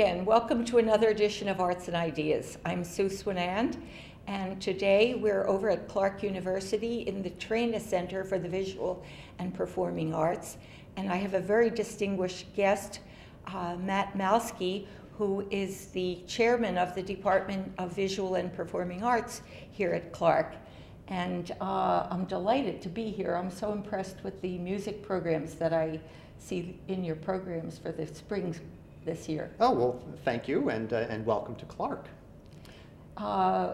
Again. Welcome to another edition of Arts and Ideas. I'm Sue Swinand, and today we're over at Clark University in the Traina Center for the Visual and Performing Arts. And I have a very distinguished guest, uh, Matt Malsky, who is the chairman of the Department of Visual and Performing Arts here at Clark. And uh, I'm delighted to be here. I'm so impressed with the music programs that I see in your programs for the spring this year. Oh, well, thank you, and, uh, and welcome to Clark. Uh,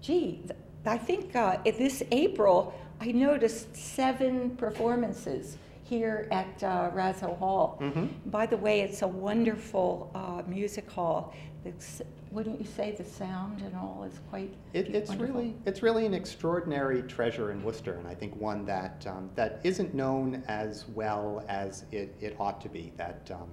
gee, I think uh, this April, I noticed seven performances here at uh, Razzo Hall. Mm-hmm. By the way, it's a wonderful uh, music hall. It's, wouldn't you say the sound and all is quite It, it's wonderful? really it's really an extraordinary treasure in Worcester, and I think one that um, that isn't known as well as it, it ought to be. That um,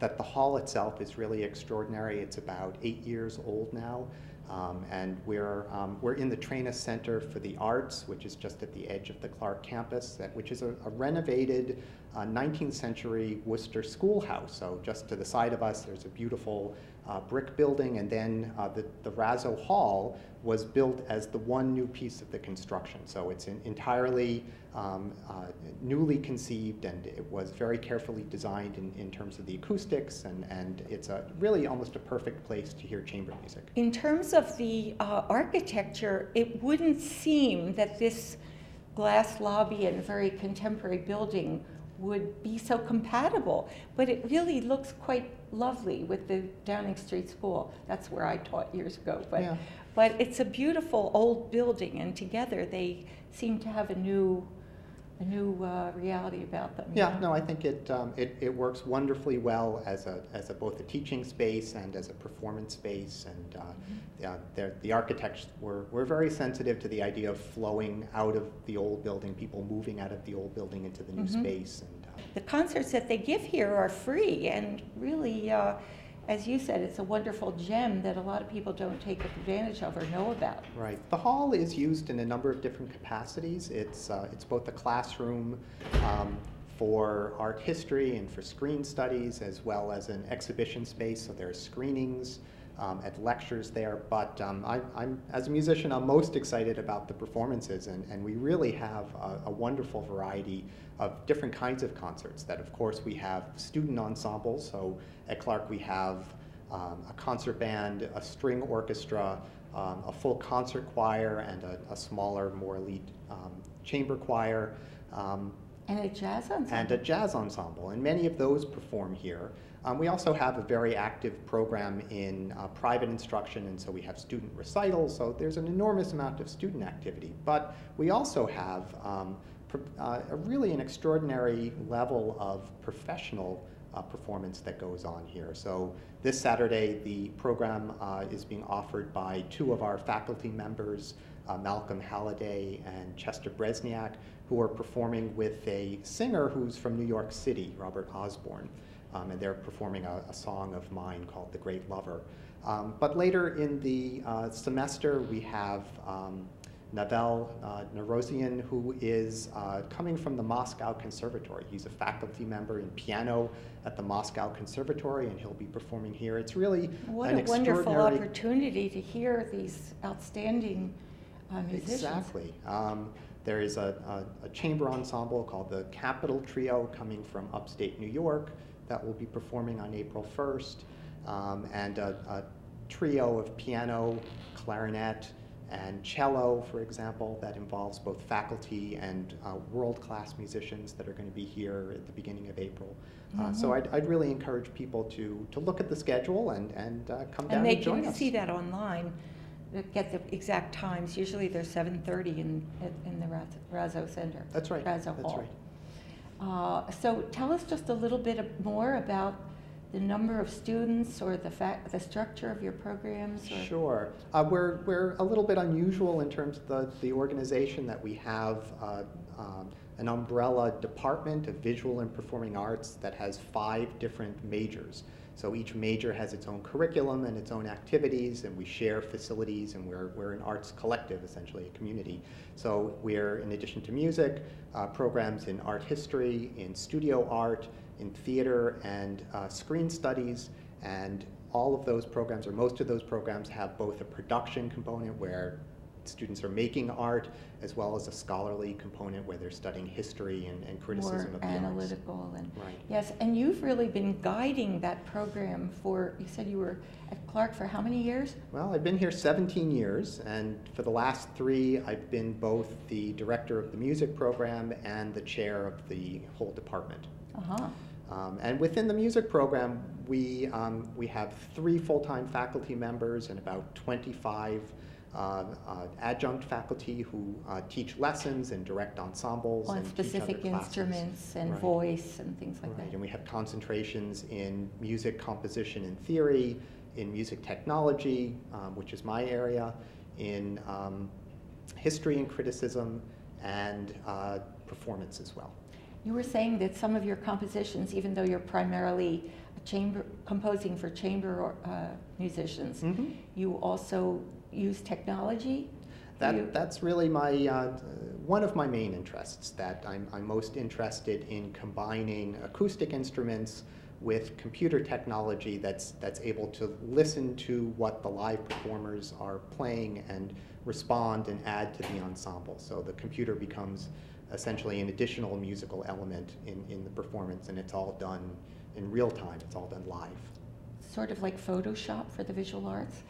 that the hall itself is really extraordinary. It's about eight years old now. Um, and we're, um, we're in the Traina Center for the Arts, which is just at the edge of the Clark campus, that, which is a, a renovated uh, 19th century Worcester schoolhouse. So just to the side of us, there's a beautiful uh, brick building, and then uh, the, the Razzo Hall was built as the one new piece of the construction. So it's entirely um, uh, newly conceived, and it was very carefully designed in, in terms of the acoustics, and, and it's a really almost a perfect place to hear chamber music. In terms of the uh, architecture, it wouldn't seem that this glass lobby and very contemporary building would be so compatible, but it really looks quite lovely with the Downing Street School. That's where I taught years ago. But, Yeah. but it's a beautiful old building, and together they seem to have a new, a new uh, reality about them. Yeah, know? no, I think it, um, it, it works wonderfully well as a, as a, both a teaching space and as a performance space. And uh, yeah, they're- the architects were, were very sensitive to the idea of flowing out of the old building, people moving out of the old building into the new Mhm. space. And uh, The concerts that they give here are free, and really, uh, as you said, it's a wonderful gem that a lot of people don't take advantage of or know about. Right. The hall is used in a number of different capacities. It's, uh, it's both a classroom um, for art history and for screen studies, as well as an exhibition space. So there are screenings um, and lectures there. But um, I, I'm, as a musician, I'm most excited about the performances, and, and we really have a, a wonderful variety of different kinds of concerts. That, of course, we have student ensembles. So at Clark, we have um, a concert band, a string orchestra, um, a full concert choir, and a, a smaller, more elite um, chamber choir, um, And a jazz ensemble. and a jazz ensemble. And many of those perform here. Um, we also have a very active program in uh, private instruction, and so we have student recitals, so there's an enormous amount of student activity. But we also have um, uh, a really an extraordinary level of professional uh, performance that goes on here. So this Saturday, the program uh, is being offered by two of our faculty members, uh, Malcolm Halliday and Chester Brezniak, who are performing with a singer who's from New York City, Robert Osborne. Um, and they're performing a, a song of mine called The Great Lover. Um, but later in the uh, semester, we have um, Pavel uh, Nersessian, who is uh, coming from the Moscow Conservatory. He's a faculty member in piano at the Moscow Conservatory, and he'll be performing here. It's really What an a wonderful opportunity to hear these outstanding uh, musicians. Exactly. Um, there is a, a, a chamber ensemble called the Capitol Trio coming from upstate New York that will be performing on April 1st, um, and a, a trio of piano, clarinet, and cello, for example, that involves both faculty and uh, world-class musicians that are going to be here at the beginning of April. Uh, so Mhm. I'd, I'd really encourage people to, to look at the schedule and, and uh, come down And and, they can see that online, uh, get the exact times. Usually they're 7:30 in, in the Raz- Razzo Center. That's right. Razzo That's Hall. right. Uh, So tell us just a little bit more about the number of students or the fact, the structure of your programs? or- Sure. Uh, we're, we're a little bit unusual in terms of the, the organization that we have uh, um, an umbrella department of visual and performing arts that has five different majors. So each major has its own curriculum and its own activities, and we share facilities, and we're, we're an arts collective, essentially, a community. So we're, in addition to music, uh, programs in art history, in studio art, in theater and uh, screen studies, And all of those programs, or most of those programs, have both a production component where students are making art, as well as a scholarly component where they're studying history and, and criticism More of the analytical arts. and Right. yes, and you've really been guiding that program for. You said you were at Clark for how many years? Well, I've been here 17 years, and for the last three, I've been both the director of the music program and the chair of the whole department. Uh huh. Um, and within the music program, we, um, we have three full-time faculty members and about 25 uh, uh, adjunct faculty who uh, teach lessons and direct ensembles On and teach other specific instruments and Right. voice and things like Right, that. and we have concentrations in music composition and theory, in music technology, um, which is my area, in um, history and criticism, and uh, performance as well. You were saying that some of your compositions, even though you're primarily chamber composing for chamber uh, musicians, Mhm. you also use technology. Do you- that's really my, uh, one of my main interests, that I'm, I'm most interested in combining acoustic instruments with computer technology that's, that's able to listen to what the live performers are playing and respond and add to the ensemble. So the computer becomes essentially an additional musical element in, in the performance, and it's all done in real time, it's all done live. sort of like Photoshop for the visual arts.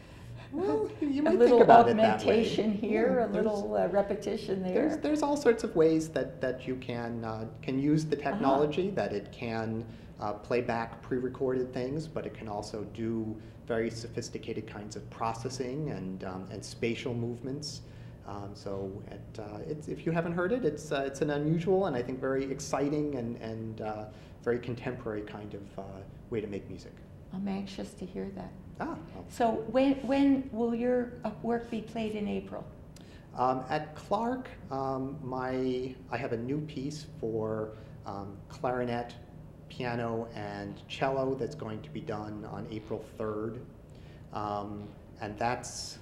Well, you a little think about it augmentation here, Yeah, a little uh, repetition there. There's, there's all sorts of ways that, that you can, uh, can use the Uh-huh. technology, that it can uh, play back pre-recorded things, but it can also do very sophisticated kinds of processing and, um, and spatial movements. Um, so it, uh, it's, if you haven't heard it, it's, uh, it's an unusual and I think very exciting and, and uh, very contemporary kind of uh, way to make music. I'm anxious to hear that. Ah, well. So when, when will your work be played in April? Um, at Clark, um, my, I have a new piece for um, clarinet, piano, and cello that's going to be done on April 3rd. Um, and that's,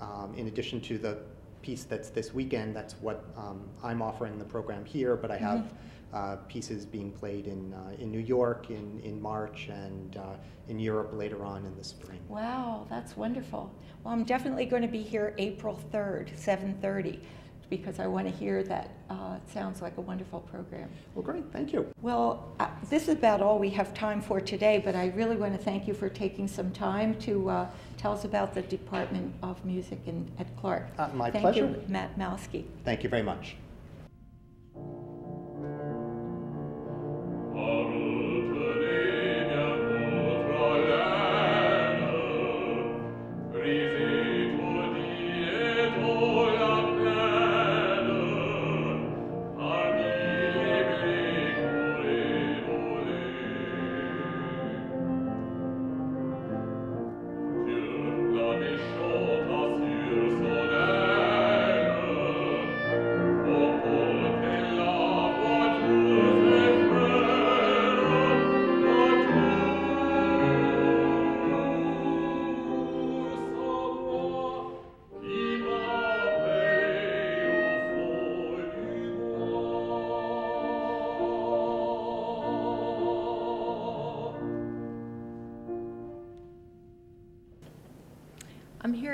um, in addition to the piece that's this weekend, that's what um, I'm offering the program here, but I have Mhm. Uh, pieces being played in, uh, in New York in, in March and uh, in Europe later on in the spring. Wow, that's wonderful. Well, I'm definitely going to be here April 3rd, 7:30, because I want to hear that. Uh, it sounds like a wonderful program. Well, great, thank you. Well, uh, this is about all we have time for today, but I really want to thank you for taking some time to uh, tell us about the Department of Music in, at Clark. My thank pleasure. you, Matt Malsky. Thank you very much.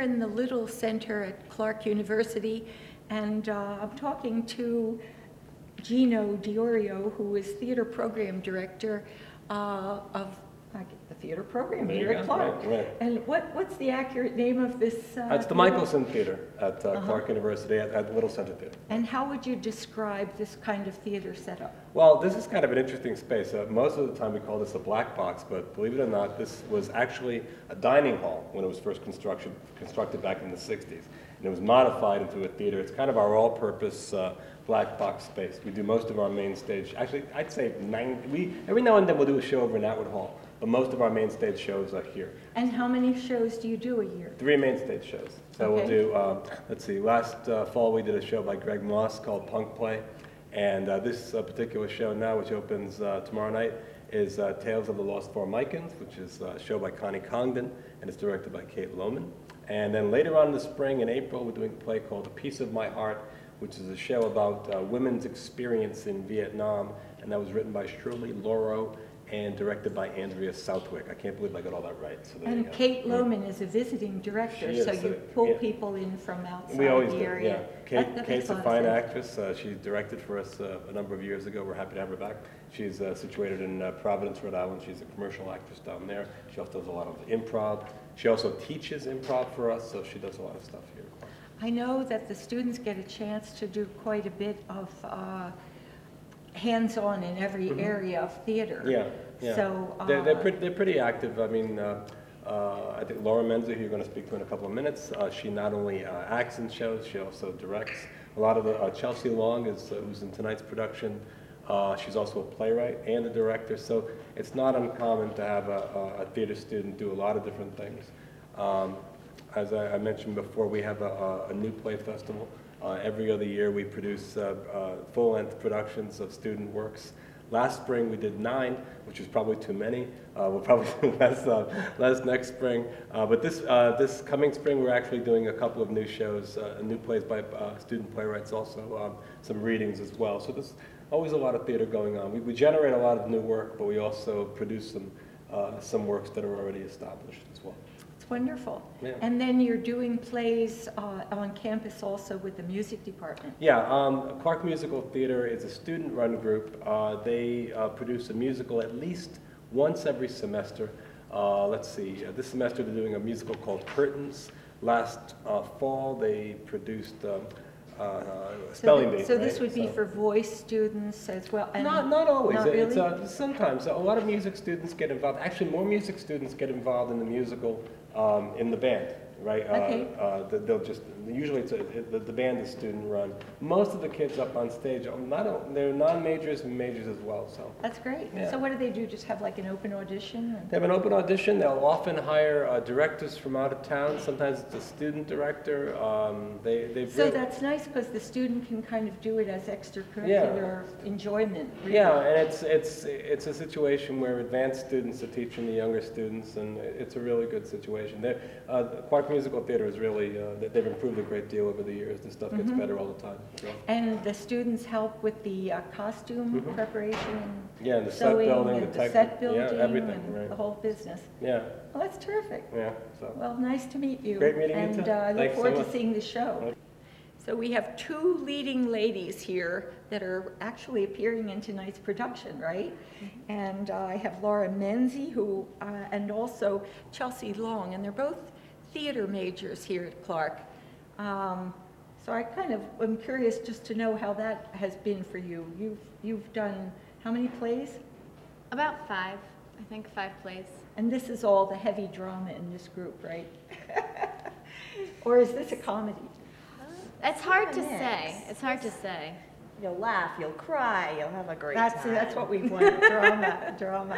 In the Little Center at Clark University, and uh, I'm talking to Gino DiIorio, who is theater program director uh, of Get the theater program There here at. Clark. Right, right. And what, what's the accurate name of this? Uh, That's the theater? Michelson Theater at uh, Uh-huh. Clark University at, at Little Center Theater. And how would you describe this kind of theater setup? Well, this is kind of an interesting space. Uh, most of the time we call this a black box, but believe it or not, this was actually a dining hall when it was first construction, constructed back in the 60s. And it was modified into a theater. It's kind of our all-purpose uh, black box space. We do most of our main stage, actually, I'd say nine, we, every now and then we'll do a show over in Atwood Hall, but most of our main stage shows are here. And how many shows do you do a year? Three main stage shows. So we'll do, um, let's see, last uh, fall we did a show by Greg Moss called Punk Play. And uh, this uh, particular show now, which opens uh, tomorrow night, is uh, Tales of the Lost Four Formicans, which is uh, a show by Connie Congdon, and it's directed by Kate Lohman. And then later on in the spring, in April, we're doing a play called A Piece of My Heart, which is a show about uh, women's experience in Vietnam, and that was written by Shirley Lauro and directed by Andrea Southwick. I can't believe I got all that right. So And. Kate Lohman is a visiting director, so you uh, pull yeah. people in from outside We always the do, area. yeah. Kate, that Kate's a fine actress. Uh, she directed for us uh, a number of years ago. We're happy to have her back. She's uh, situated in uh, Providence, Rhode Island. She's a commercial actress down there. She also does a lot of improv. She also teaches improv for us, so she does a lot of stuff here. I know that the students get a chance to do quite a bit of uh, hands-on in every area of theater. Yeah, yeah. So, They're, they're uh, pretty, they're pretty active. I mean, uh, uh, I think Laura Menza, who you're going to speak to in a couple of minutes, uh, she not only uh, acts in shows, she also directs. A lot of the, uh, Chelsea Long is, uh, who's in tonight's production. Uh, she's also a playwright and a director, so it's not uncommon to have a, a- a theater student do a lot of different things. Um, as I, I mentioned before, we have a, a, a new play festival. Uh, every other year, we produce uh, uh, full-length productions of student works. Last spring, we did nine, which was probably too many. Uh, we'll probably do less, less next spring. But this, this coming spring, we're actually doing a couple of new shows, new plays by student playwrights, also um, some readings as well. So there's always a lot of theater going on. We, we generate a lot of new work, but we also produce some, some works that are already established as well. It's wonderful. Yeah. And then you're doing plays uh, on campus also with the music department. Yeah, um, Clark Musical Theater is a student-run group. Uh, they uh, produce a musical at least once every semester. Uh, let's see, uh, this semester they're doing a musical called Curtains. Last uh, fall they produced um, uh, uh, So Bee. So this would be So- for voice students as well? and- Not, not always. Not It's, really? uh, sometimes. A lot of music students get involved. Actually, more music students get involved in the musical um, in the band, right? Uh, Okay. Uh, they- they'll just, usually it's a, it, the, the band is student run. Most of the kids up on stage, are not, they're non-majors and majors as well, so. That's great. Yeah. So what do they do, just have like an open audition? and- They have an open audition. They'll often hire uh, directors from out of town. Sometimes it's a student director. Um, they, they've So that's nice because the student can kind of do it as extracurricular enjoyment. really. Yeah, and it's, it's, it's a situation where advanced students are teaching the younger students, and it's a really good situation. Uh, Clark Musical Theater is really, uh, they've improved a great deal over the years. The stuff gets Mhm. better all the time. so. And the students help with the uh, costume Mhm. preparation and Yeah, and the set building, the and the tech. set Yeah, building everything, and right. the whole business. Yeah, Well, that's terrific. yeah, so. Well, nice to meet you. Great meeting you And too. uh, I look Thanks so forward to seeing the show. So we have two leading ladies here that are actually appearing in tonight's production, right? Mm-hmm. And uh, I have Laura Menzie, who, uh, and also Chelsea Long, and they're both theater majors here at Clark. Um, So I kind of, am curious just to know how that has been for you. You've, you've done how many plays? About five, I think five plays. And this is all the heavy drama in this group, right? Or is this a comedy? It's hard to a say. It's hard to say. You'll laugh, you'll cry, you'll have a great That's, time. that's what we want, drama, drama.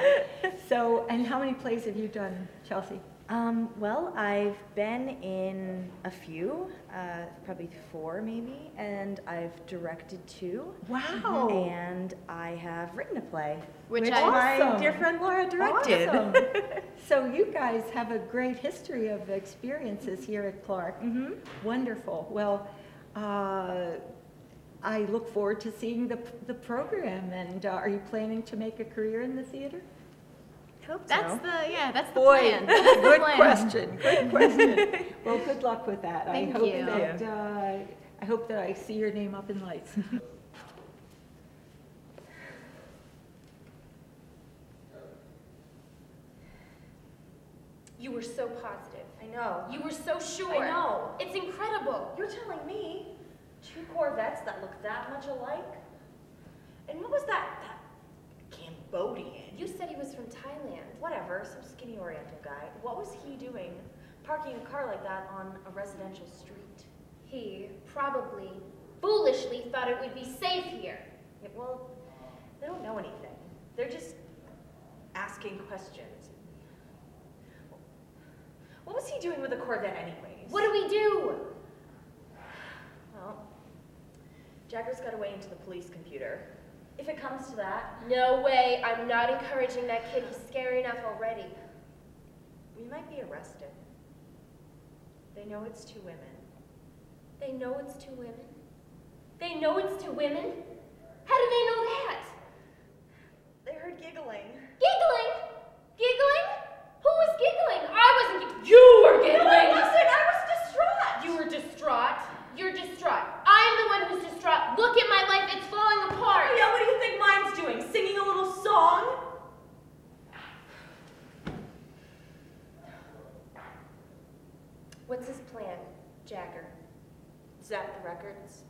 So, and how many plays have you done, Chelsea? Um, well, I've been in a few, uh, probably four maybe, and I've directed two. Wow. And I have written a play. Which Which I, My Awesome. dear friend Laura directed. Awesome. So you guys have a great history of experiences here at Clark. hmm Wonderful. Well, uh, I look forward to seeing the, the program. And uh, are you planning to make a career in the theater? I hope that's so. the yeah, that's the Boy, plan. That's the good plan. question, good question. Well, good luck with that. Thank I hope you. that, uh, I hope that I see your name up in lights. You were so positive. I know. You were so sure. I know. It's incredible. You're telling me two Corvettes that look that much alike? And what was that? That Cambodian. You said he was from Thailand. Whatever, some skinny oriental guy. What was he doing parking a car like that on a residential street? He probably foolishly thought it would be safe here. Yeah, well, they don't know anything. They're just asking questions. What was he doing with a Corvette anyways? What do we do? Well, Jagger's got away into the police computer. If it comes to that, No way. I'm not encouraging that kid. He's scary enough already. we might be arrested. They know it's two women. They know it's two women. They know it's two women? How do they know that? They heard giggling. Giggling? Giggling? Who was giggling? I wasn't giggling. You were giggling! Listen, I was distraught. You were distraught. You're distraught. I'm the one who's distraught. Look at my life, it's falling apart. Yeah, what do you think mine's doing? Singing a little song? What's his plan, Jagger? Zap the records.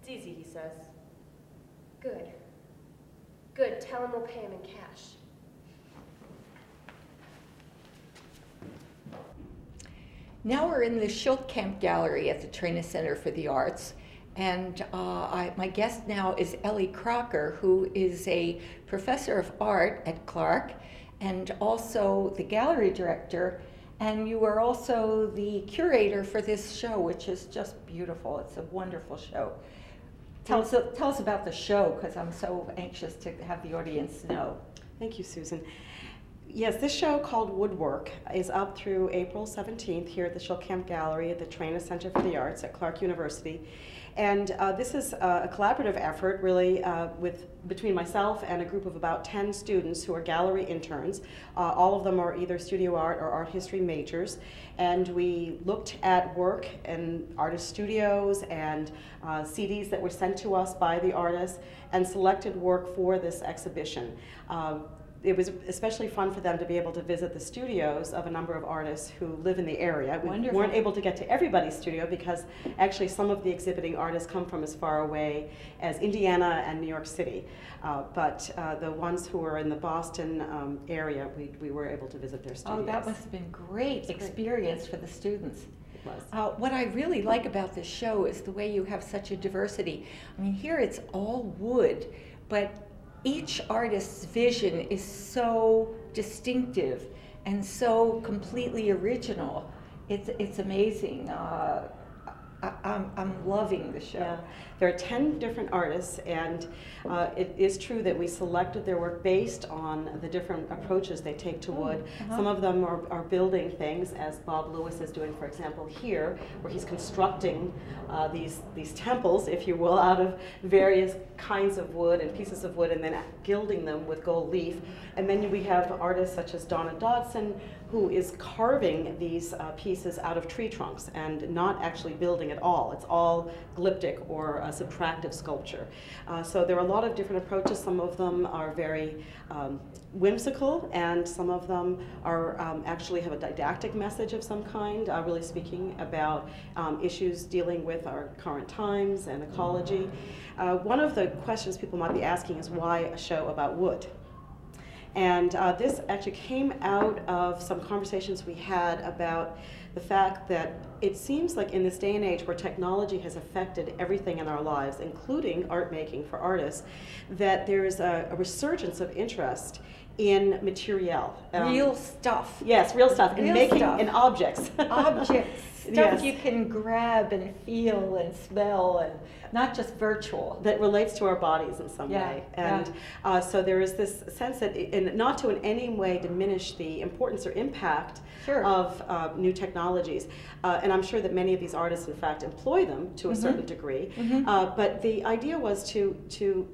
It's easy, he says. Good. Good. Tell him we'll pay him in cash. Now we're in the Schiltkamp Gallery at the Traina Center for the Arts. And uh, I, my guest now is Ellie Crocker, who is a professor of art at Clark and also the gallery director. And you are also the curator for this show, which is just beautiful. It's a wonderful show. Tell us, tell us about the show, because I'm so anxious to have the audience know. Thank you, Susan. Yes, this show called Woodwork is up through April 17th here at the Schiltkamp Gallery at the Traina Center for the Arts at Clark University. And uh, this is a, a collaborative effort, really, uh, with between myself and a group of about 10 students who are gallery interns. Uh, all of them are either studio art or art history majors. And we looked at work in artist studios and uh, CDs that were sent to us by the artists and selected work for this exhibition. It was especially fun for them to be able to visit the studios of a number of artists who live in the area. We Wonderful. weren't able to get to everybody's studio because actually some of the exhibiting artists come from as far away as Indiana and New York City. Uh, but uh, the ones who were in the Boston um, area, we, we were able to visit their studios. Oh, that must have been great great. experience for the students. Was. Uh, what I really like about this show is the way you have such a diversity. I mean, here it's all wood, but each artist's vision is so distinctive and so completely original. It's, it's amazing. Uh, I'm, I'm loving the show. Yeah, there are 10 different artists, and uh, it is true that we selected their work based on the different approaches they take to wood. uh-huh. Some of them are, are building things, as Bob Lewis is doing, for example, here, where he's constructing uh, these, these temples, if you will, out of various kinds of wood and pieces of wood, and then gilding them with gold leaf. And then we have artists such as Donna Dodson, who is carving these uh, pieces out of tree trunks and not actually building at all. It's all glyptic or uh, subtractive sculpture. Uh, so there are a lot of different approaches. Some of them are very um, whimsical, and some of them are um, actually have a didactic message of some kind, uh, really speaking about um, issues dealing with our current times and ecology. Uh, one of the questions people might be asking is why a show about wood? And uh, this actually came out of some conversations we had about the fact that it seems like in this day and age where technology has affected everything in our lives, including art making for artists, that there's a, a resurgence of interest in material. Um, Real stuff. Yes, real stuff. And Real making stuff. and objects. Objects, stuff Yes. you can grab and feel and smell, and not just virtual. that relates to our bodies in some Yeah, way. yeah. And uh, so there is this sense that, and not to in any way diminish the importance or impact Sure. of uh, new technologies. Uh, and I'm sure that many of these artists, in fact, employ them to a Mhm. certain degree. Mhm. Uh, but the idea was to to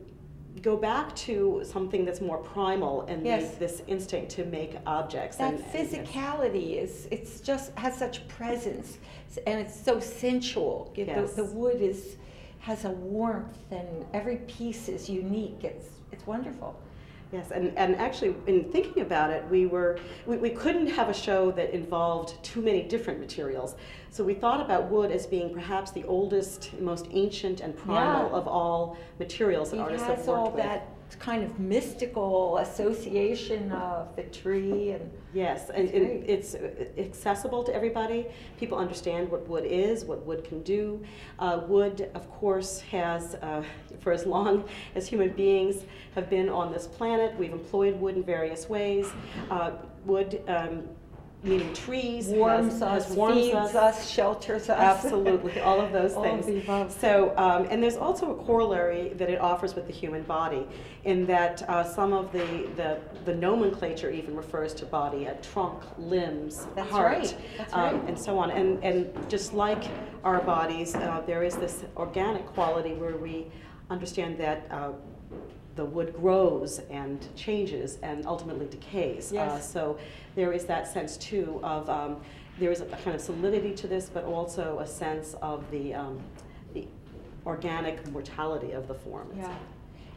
go back to something that's more primal and Yes. this instinct to make objects. That and, and physicality is, it's just, has such presence, and it's so sensual. You know, Yes. The, the wood is, has a warmth, and every piece is unique. It's, it's wonderful. Yes, and, and actually, in thinking about it, we were we, we couldn't have a show that involved too many different materials. So we thought about wood as being perhaps the oldest, most ancient, and primal Yeah. of all materials that It artists have worked with. that kind of mystical association of the tree and Yes, and, and it's accessible to everybody. People understand what wood is, what wood can do. Uh, wood, of course, has, uh, for as long as human beings have been on this planet, we've employed wood in various ways. Uh, wood, um, meaning trees, warms has us, warms feeds us, shelters us. Absolutely, all of those All things. of. So, um, and there's also a corollary that it offers with the human body, in that uh, some of the, the, the nomenclature even refers to body, a trunk, limbs, That's heart, right, that's um, and so on. And, and just like our bodies, uh, there is this organic quality where we understand that uh, the wood grows and changes and ultimately decays. Uh, Yes. so there is that sense too of um, there is a kind of solidity to this, but also a sense of the um, the organic mortality of the form. Yeah.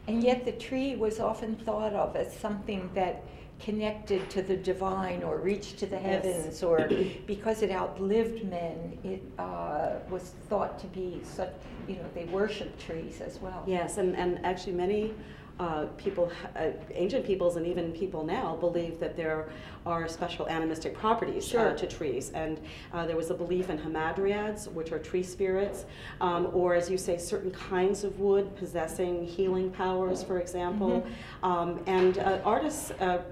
And yet the tree was often thought of as something that connected to the divine or reached to the Yes. heavens or because it outlived men, it uh, was thought to be such, you know, they worshiped trees as well. Yes, and, and actually many uh, people, uh, ancient peoples and even people now believe that there are special animistic properties Sure. uh, to trees. And uh, there was a belief in hamadryads, which are tree spirits, um, or as you say, certain kinds of wood possessing healing powers, for example. Um, and uh, artists uh,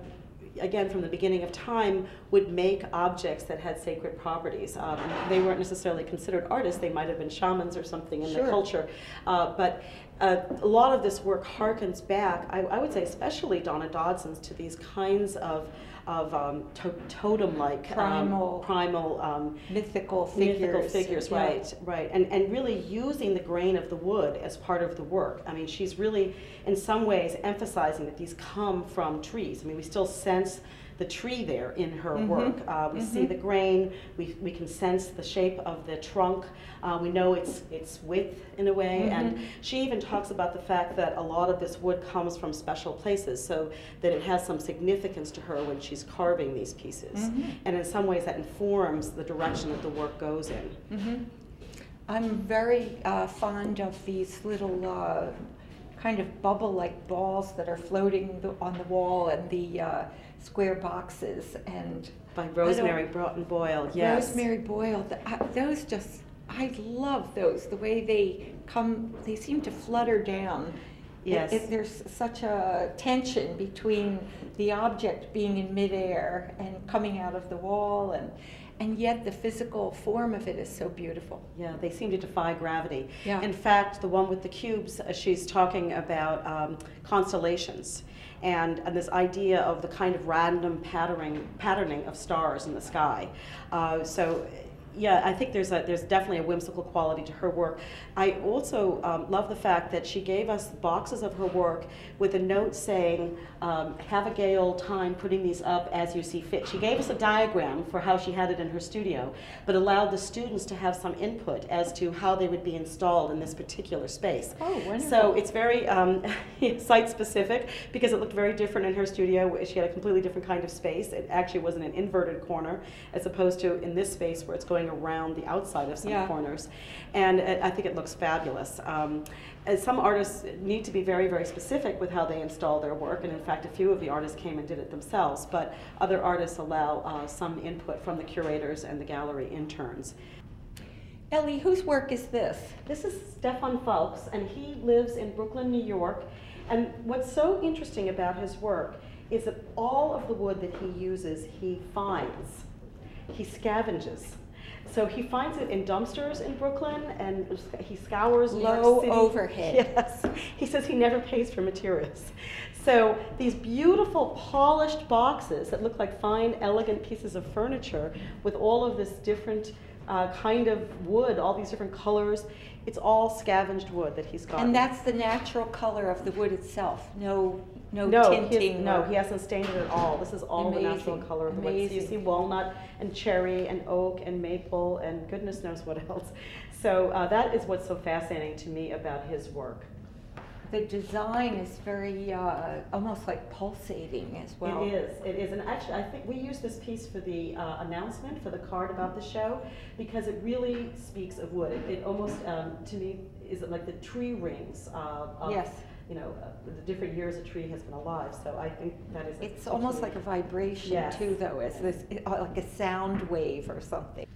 again, from the beginning of time, would make objects that had sacred properties. Um, they weren't necessarily considered artists, they might have been shamans or something in Sure. the culture. Uh, but uh, a lot of this work harkens back, I, I would say, especially Donna Dodson's, to these kinds of, of um, to- totem like, Primal. primal um, Mythical figures. mythical figures, yeah. right, right, and and really using the grain of the wood as part of the work. I mean, she's really, in some ways, emphasizing that these come from trees. I mean, we still sense the tree there in her Mhm, work. Uh, we see mhm. the grain. We, we can sense the shape of the trunk. Uh, we know its its width in a way, and Mhm. she even talks about the fact that a lot of this wood comes from special places, so that it has some significance to her when she's carving these pieces. Mhm. And in some ways, that informs the direction that the work goes in. Mhm. I'm very uh, fond of these little uh, kind of bubble-like balls that are floating the, on the wall and the uh, square boxes and By Rosemary Broughton Boyle, yes. Rosemary Boyle. th- uh, those just I love those. The way they come, they seem to flutter down. It- Yes. it- there's such a tension between the object being in midair and coming out of the wall, and and yet the physical form of it is so beautiful. Yeah, they seem to defy gravity. Yeah. In fact, the one with the cubes, uh, she's talking about um, constellations and, and this idea of the kind of random patterning, patterning of stars in the sky. Uh, so, yeah, I think there's a, there's definitely a whimsical quality to her work. I also um, love the fact that she gave us boxes of her work with a note saying, um, "Have a gay old time putting these up as you see fit." She gave us a diagram for how she had it in her studio, but allowed the students to have some input as to how they would be installed in this particular space. Oh, wonderful. So it's very um, site specific because it looked very different in her studio. She had a completely different kind of space. It actually was in an inverted corner as opposed to in this space where it's going around the outside of some Yeah. corners. And uh, I think it looks fabulous. Um, some artists need to be very, very specific with how they install their work. And in fact, a few of the artists came and did it themselves. But other artists allow uh, some input from the curators and the gallery interns. Ellie, whose work is this? This is Stefan Falks, and he lives in Brooklyn, New York. And what's so interesting about his work is that all of the wood that he uses, he finds. He scavenges. So he finds it in dumpsters in Brooklyn, and he scours New Low overhead. Yes. He says he never pays for materials. So these beautiful polished boxes that look like fine, elegant pieces of furniture with all of this different uh, kind of wood, all these different colors. It's all scavenged wood that he's got. And that's the natural color of the wood itself. No, no, no, he has- tinting. no, he hasn't stained it at all. This is all the natural color of the wood. So you see walnut and cherry and oak and maple and goodness knows what else. So uh, that is what's so fascinating to me about his work. The design is very, uh, almost like pulsating as well. It is, it is. And actually, I think we use this piece for the uh, announcement, for the card about the show, because it really speaks of wood. It, it almost, um, to me, is like the tree rings uh, of, Yes. You know, uh, the different years a tree has been alive. So I think that is. It's almost like a vibration Yes. too, though, as this, uh, like a sound wave or something.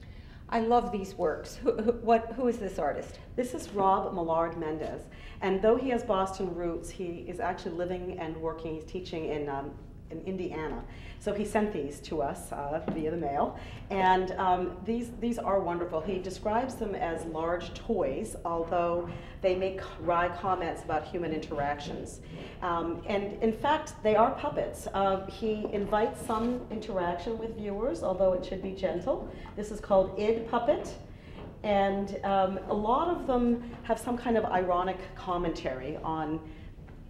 I love these works. Who, who, what, who is this artist? This is Rob Millard Mendez, and though he has Boston roots, he is actually living and working. He's teaching in um, in Indiana, so he sent these to us uh, via the mail, and um, these these are wonderful. He describes them as large toys, although they make wry comments about human interactions, um, and in fact, they are puppets. Uh, he invites some interaction with viewers, although it should be gentle. This is called id puppet. And um, a lot of them have some kind of ironic commentary on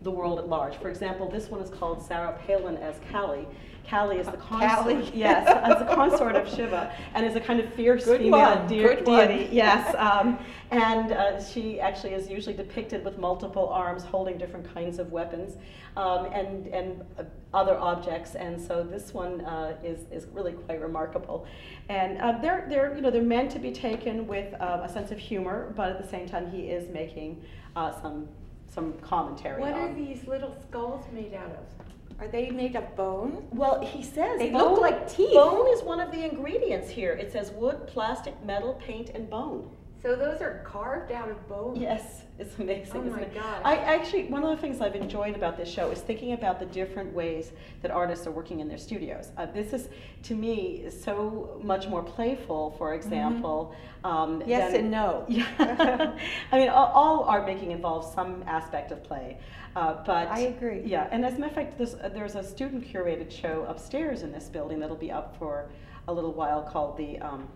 the world at large. For example, this one is called Sarah Palin as Kali. Kali is the consort, Kali. yes, as the consort of Shiva, and is a kind of fierce Good female one, deer- good one. deity. Yes, um, and uh, she actually is usually depicted with multiple arms holding different kinds of weapons um, and, and uh, other objects. And so this one uh, is, is really quite remarkable. And uh, they're, they're, you know, they're meant to be taken with uh, a sense of humor, but at the same time, he is making uh, some, some commentary What are these little skulls made out of? Are they made of bone? Well, he says They look like teeth. Bone is one of the ingredients here. It says wood, plastic, metal, paint, and bone. So those are carved out of bone? Yes, it's amazing. Oh isn't my it? gosh. I actually, one of the things I've enjoyed about this show is thinking about the different ways that artists are working in their studios. Uh, this is, to me, so much more playful, for example. Um, Mm-hmm. Yes than- and no. Yeah. I mean, all, all art making involves some aspect of play. Uh, but I agree. Yeah, and as a matter of fact, this, uh, there's a student curated show upstairs in this building that'll be up for a little while called the um,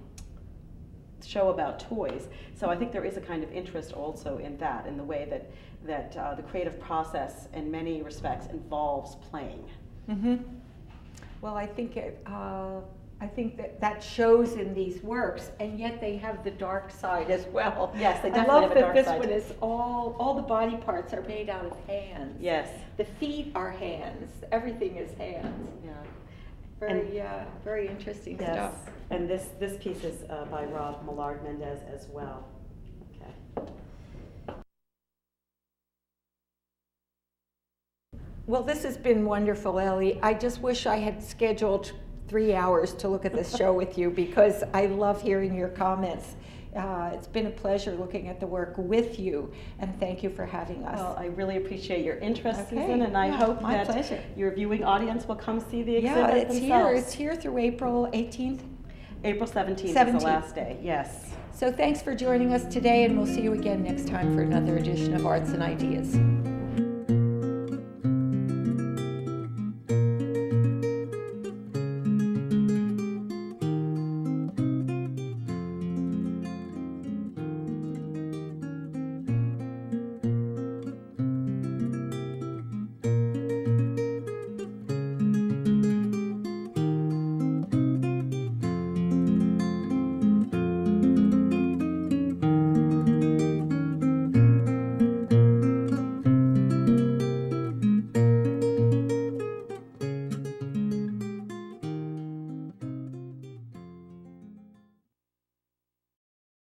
show about toys. So I think there is a kind of interest also in that, in the way that, that uh, the creative process in many respects involves playing. hmm Well, I think it, uh, I think that that shows in these works, and yet they have the dark side as well. Yes, they I definitely love have a that this side. one is all all the body parts are made out of hands. Yes. The feet are hands. Everything is hands. Yeah. Very, uh, very interesting Yes. stuff. And this, this piece is uh, by Rob Millard Mendez as well. Okay. Well, this has been wonderful, Ellie. I just wish I had scheduled three hours to look at this show with you because I love hearing your comments. Uh, it's been a pleasure looking at the work with you, and thank you for having us. Well, I really appreciate your interest, Okay, Susan, and I yeah, hope that pleasure. your viewing audience will come see the exhibit yeah, it's here. It's here through April 18th. April 17th is the last day, yes. So thanks for joining us today, and we'll see you again next time for another edition of Arts and Ideas.